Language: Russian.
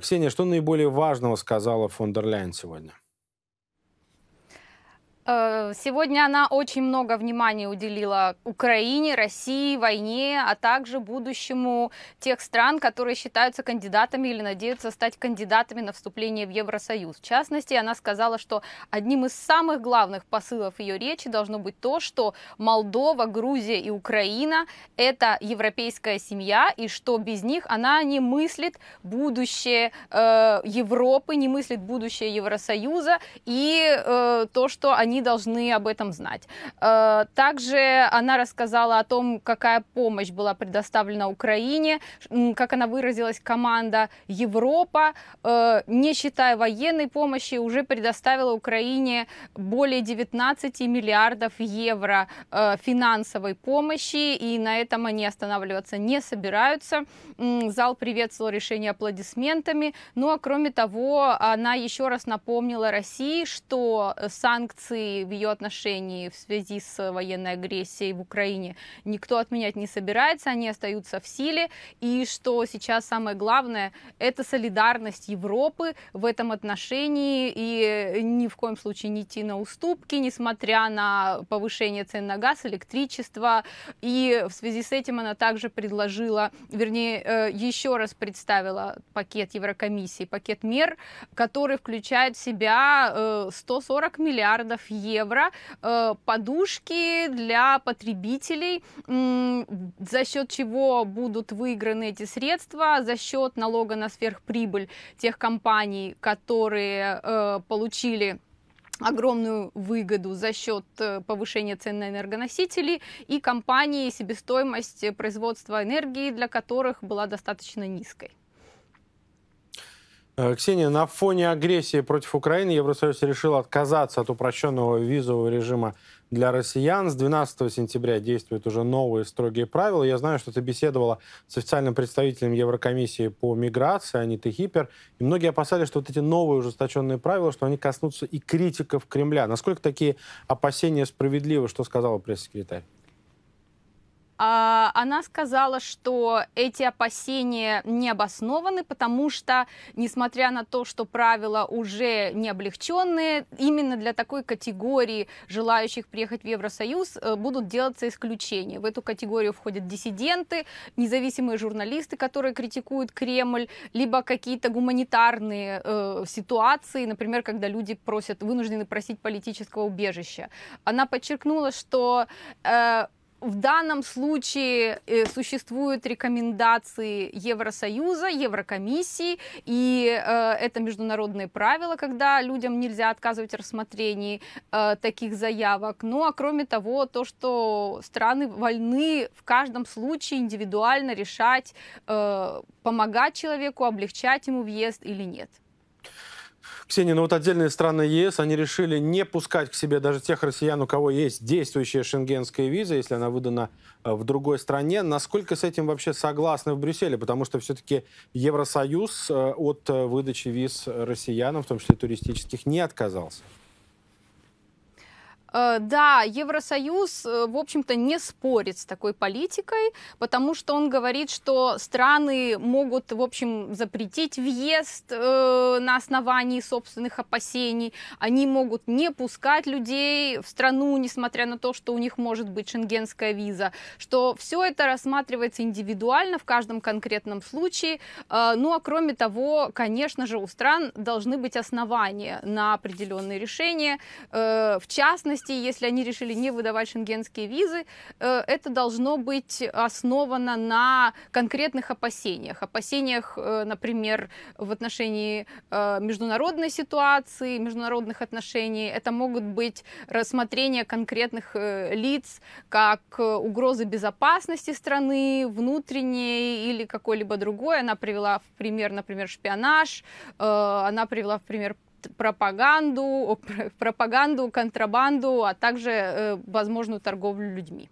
Ксения, что наиболее важного сказала фон дер Ляйен сегодня? Э, сегодня она очень много внимания уделила Украине, России, войне, а также будущему тех стран, которые считаются кандидатами или надеются стать кандидатами на вступление в Евросоюз. В частности, она сказала, что одним из самых главных посылов ее речи должно быть то, что Молдова, Грузия и Украина – это европейская семья, и что без них она не мыслит будущее э, Европы, не мыслит будущее Евросоюза, и э, то, что они они должны об этом знать. Э, также она рассказала о том, какая помощь была предоставлена Украине, как она выразилась, команда Европа, э, не считая военной помощи, уже предоставила Украине более 19 миллиардов евро э, финансовой помощи, и на этом они останавливаться не собираются. Зал приветствовал решение аплодисментами. Ну а кроме того, она еще раз напомнила России, что санкции в ее отношении в связи с военной агрессией в Украине никто отменять не собирается, они остаются в силе, и что сейчас самое главное – это солидарность Европы в этом отношении, и ни в коем случае не идти на уступки, несмотря на повышение цен на газ, электричество, и в связи с этим она также предложила, вернее, э, еще раз представила пакет Еврокомиссии, пакет мер, который включает в себя 140 э, миллиардов евро э, подушки для потребителей, за счет чего будут выиграны эти средства, за счет налога на сверхприбыль тех компаний, которые э, получили огромную выгоду за счет э, повышения цен на энергоносители и компании, себестоимость производства энергии для которых была достаточно низкой. Э, Ксения, на фоне агрессии против Украины Евросоюз решил отказаться от упрощенного визового режима для россиян. С 12 сентября действуют уже новые строгие правила. Я знаю, что ты беседовала с официальным представителем Еврокомиссии по миграции, Анитой Хипер, и многие опасались, что вот эти новые ужесточенные правила, что они коснутся и критиков Кремля. Насколько такие опасения справедливы? Что сказала пресс-секретарь? А, она сказала, что эти опасения не обоснованы, потому что, несмотря на то, что правила уже не облегченные, именно для такой категории желающих приехать в Евросоюз э, будут делаться исключения. В эту категорию входят диссиденты, независимые журналисты, которые критикуют Кремль, либо какие-то гуманитарные э, ситуации, например, когда люди просят, вынуждены просить политического убежища. Она подчеркнула, что э, в данном случае э, существуют рекомендации Евросоюза, Еврокомиссии, и э, это международные правила, когда людям нельзя отказывать в рассмотрении э, таких заявок. Ну а кроме того, то, что страны вольны в каждом случае индивидуально решать, э, помогать человеку, облегчать ему въезд или нет. Ксения, ну вот отдельные страны ЕС, они решили не пускать к себе даже тех россиян, у кого есть действующая шенгенская виза, если она выдана э, в другой стране. Насколько с этим вообще согласны в Брюсселе? Потому что все-таки Евросоюз э, от э, выдачи виз россиянам, в том числе туристических, не отказался. Э, да, Евросоюз, э, в общем-то, не спорит с такой политикой, потому что он говорит, что страны могут, в общем, запретить въезд э, на основании собственных опасений, они могут не пускать людей в страну, несмотря на то, что у них может быть шенгенская виза, что все это рассматривается индивидуально в каждом конкретном случае. Ну а кроме того, конечно же, у стран должны быть основания на определенные решения, в частности, частности, если они решили не выдавать шенгенские визы, э, это должно быть основано на конкретных опасениях. Опасениях, э, например, в отношении э, международной ситуации, международных отношений. Это могут быть рассмотрение конкретных лиц, как угрозы безопасности страны, внутренней или какой-либо другой. Она привела в пример, например, шпионаж, она привела в пример пропаганду, пропаганду, контрабанду, а также э, возможную торговлю людьми.